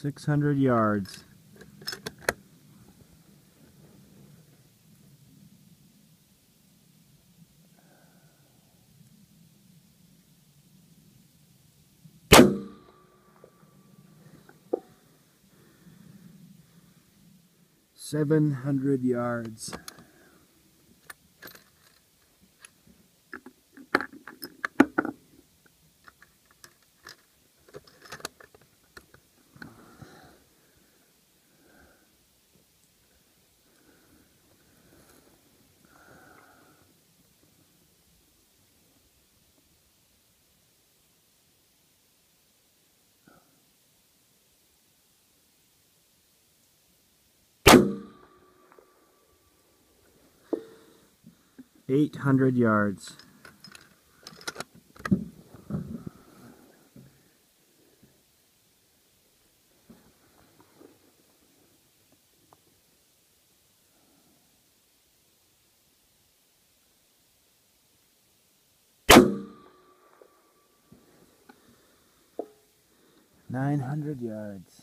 600 yards. Seven hundred yards. Eight hundred yards. Nine hundred yards.